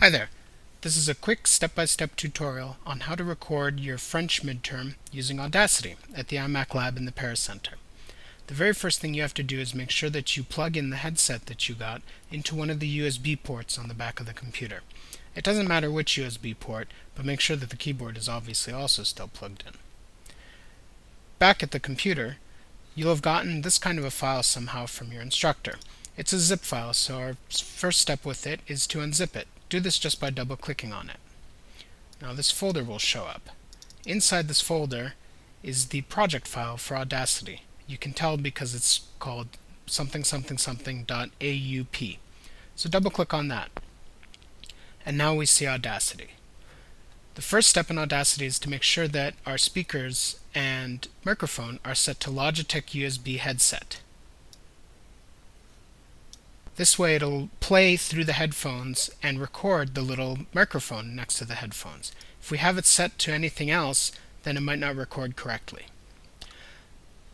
Hi there. This is a quick step-by-step tutorial on how to record your French midterm using Audacity at the IMAC lab in the Paris Center. The very first thing you have to do is make sure that you plug in the headset that you got into one of the USB ports on the back of the computer. It doesn't matter which USB port, but make sure that the keyboard is obviously also still plugged in. Back at the computer, you'll have gotten this kind of a file somehow from your instructor. It's a zip file, so our first step with it is to unzip it. Do this just by double clicking on it. Now this folder will show up. Inside this folder is the project file for Audacity. You can tell because it's called something something something dot AUP. So double click on that. And now we see Audacity. The first step in Audacity is to make sure that our speakers and microphone are set to Logitech USB headset. This way it'll play through the headphones and record the little microphone next to the headphones. If we have it set to anything else, then it might not record correctly.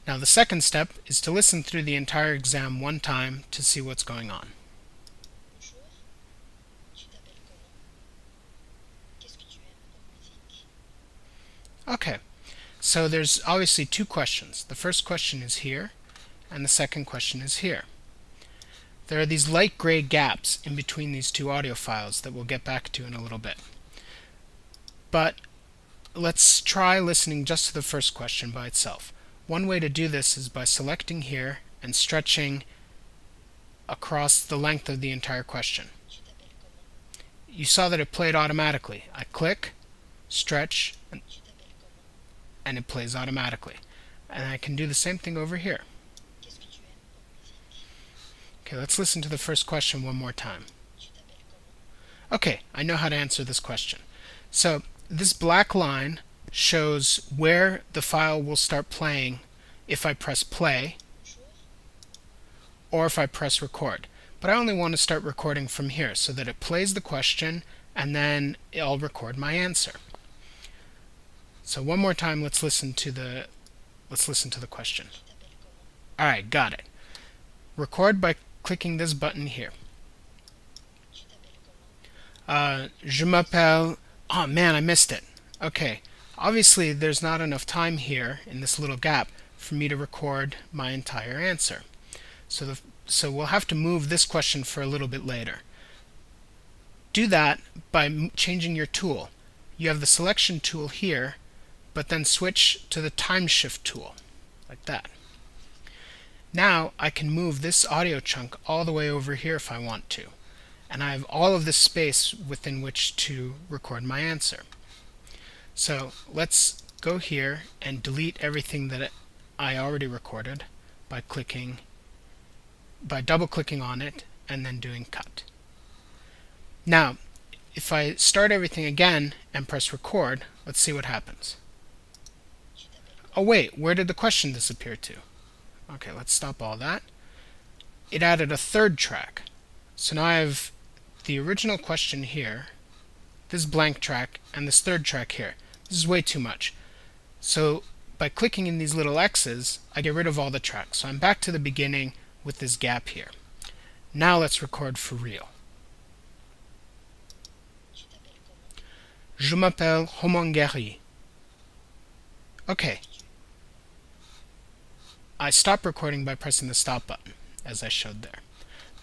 Now the second step is to listen through the entire exam one time to see what's going on. Okay, so there's obviously two questions. The first question is here, and the second question is here. There are these light gray gaps in between these two audio files that we'll get back to in a little bit. But let's try listening just to the first question by itself. One way to do this is by selecting here and stretching across the length of the entire question. You saw that it played automatically. I click, stretch, and, and it plays automatically. And I can do the same thing over here. Okay, let's listen to the first question one more time. Okay, I know how to answer this question. So this black line shows where the file will start playing if I press play or if I press record. But I only want to start recording from here so that it plays the question and then I'll record my answer. So one more time let's listen to the let's listen to the question. All right, got it. Record by clicking this button here. Uh, je m'appelle... Oh man, I missed it. Okay, obviously there's not enough time here in this little gap for me to record my entire answer. So, the, so we'll have to move this question for a little bit later. Do that by changing your tool. You have the selection tool here, but then switch to the time shift tool, like that. Now I can move this audio chunk all the way over here if I want to. And I have all of this space within which to record my answer. So let's go here and delete everything that I already recorded by clicking, by double clicking on it and then doing cut. Now, if I start everything again and press record, let's see what happens. Oh wait, where did the question disappear to? Okay, let's stop all that. It added a third track. So now I have the original question here, this blank track, and this third track here. This is way too much. So by clicking in these little X's, I get rid of all the tracks. So I'm back to the beginning with this gap here. Now let's record for real. Je m'appelle Romain Gary. Okay, I stopped recording by pressing the stop button, as I showed there.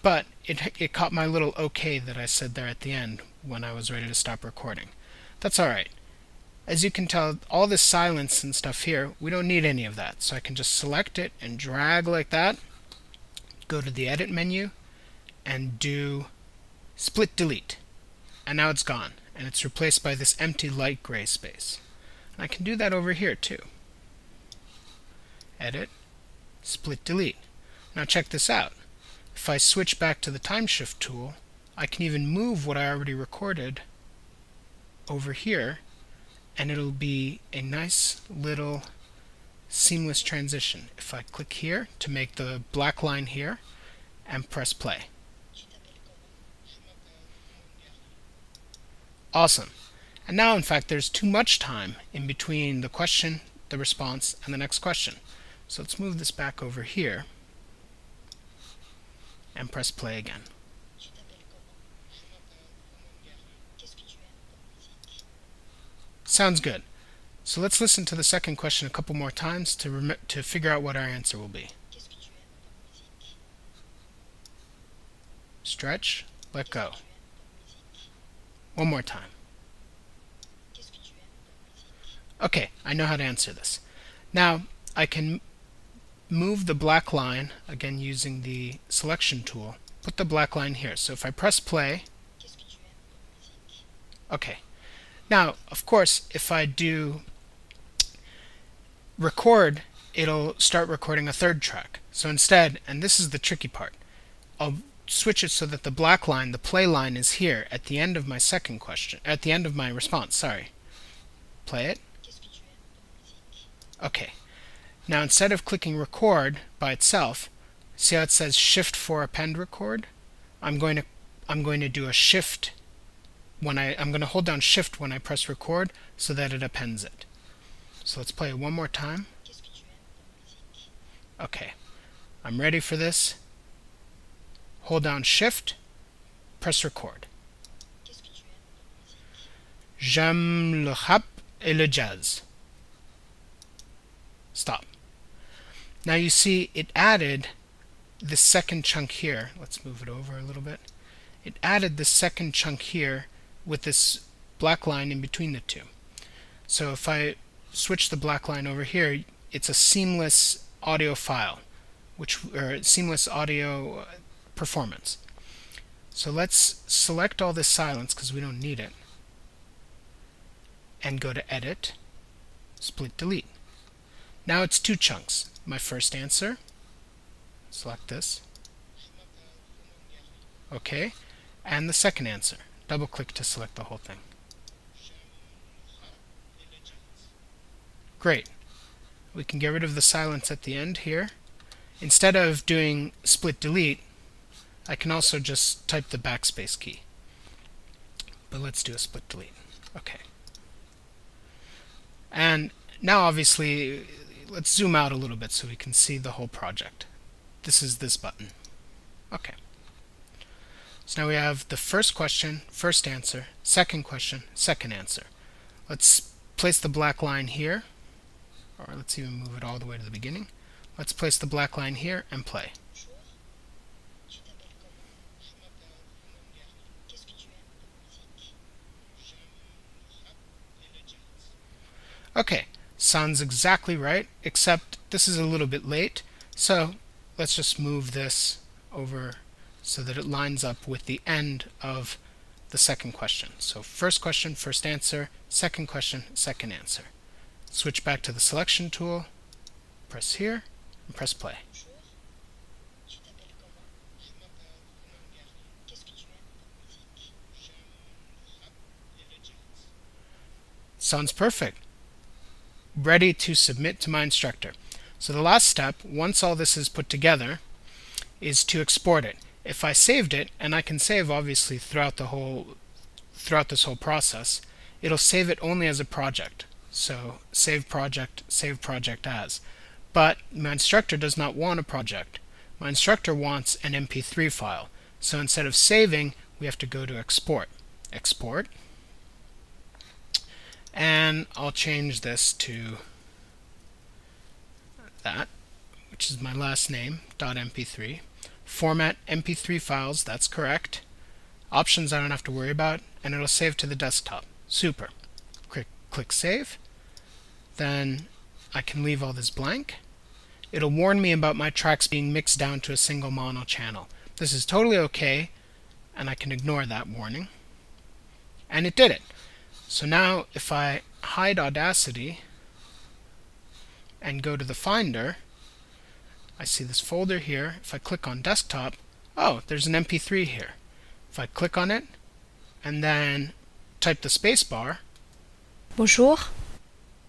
But it, it caught my little OK that I said there at the end when I was ready to stop recording. That's alright. As you can tell, all this silence and stuff here, we don't need any of that. So I can just select it and drag like that, go to the Edit menu, and do Split Delete. And now it's gone, and it's replaced by this empty light gray space. And I can do that over here too. Edit, split delete. Now check this out. If I switch back to the time shift tool, I can even move what I already recorded over here and it'll be a nice little seamless transition. If I click here to make the black line here and press play. Awesome. And now, in fact, there's too much time in between the question, the response, and the next question. So let's move this back over here and press play again. Sounds good. So let's listen to the second question a couple more times to to figure out what our answer will be. Stretch, let go. One more time. Okay, I know how to answer this. Now, I can move the black line, again using the selection tool, put the black line here. So if I press play, okay. Now, of course, if I do record, it'll start recording a third track. So instead, and this is the tricky part, I'll switch it so that the black line, the play line, is here at the end of my second question, at the end of my response, sorry. Play it. Okay. Now instead of clicking record by itself, see how it says shift for append record? I'm going to I'm going to do a shift when I I'm going to hold down shift when I press record so that it appends it. So let's play it one more time. Okay. I'm ready for this. Hold down shift, press record. J'aime le rap et le jazz. Stop. Now you see it added the second chunk here. Let's move it over a little bit. It added the second chunk here with this black line in between the two. So if I switch the black line over here, it's a seamless audio file, which or seamless audio uh, performance. So let's select all this silence because we don't need it and go to Edit, Split Delete. Now it's two chunks. My first answer, select this, OK, and the second answer. Double click to select the whole thing. Great. We can get rid of the silence at the end here. Instead of doing split delete, I can also just type the backspace key. But let's do a split delete. Okay. And now obviously, let's zoom out a little bit so we can see the whole project. This is this button. Okay. So now we have the first question, first answer, second question, second answer. Let's place the black line here, or let's even move it all the way to the beginning. Let's place the black line here and play. Okay, sounds exactly right, except this is a little bit late. So let's just move this over so that it lines up with the end of the second question. So first question, first answer, second question, second answer. Switch back to the selection tool, press here, and press play. Sounds perfect. Ready to submit to my instructor. So the last step, once all this is put together, is to export it. If I saved it, and I can save obviously throughout the whole throughout this whole process, it'll save it only as a project. So save project, save project as. But my instructor does not want a project. My instructor wants an MP3 file. So instead of saving, we have to go to export. Export. And I'll change this to that, which is my last name, .mp3. Format MP3 files, that's correct. Options I don't have to worry about, and it'll save to the desktop. Super. Click, click Save. Then I can leave all this blank. It'll warn me about my tracks being mixed down to a single mono channel. This is totally okay, and I can ignore that warning. And it did it. So now if I hide Audacity and go to the Finder, I see this folder here. If I click on Desktop, oh, there's an MP3 here. If I click on it and then type the spacebar, Bonjour.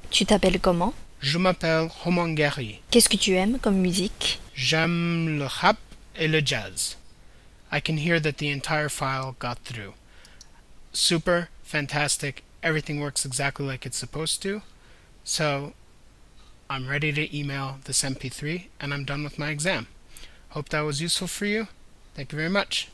Tu t'appelles comment je m'appelle Romain Gary. Qu'est-ce que tu aimes comme musique J'aime le rap et le jazz. I can hear that the entire file got through. Super, fantastic, everything works exactly like it's supposed to. So I'm ready to email this MP3 and I'm done with my exam. Hope that was useful for you. Thank you very much.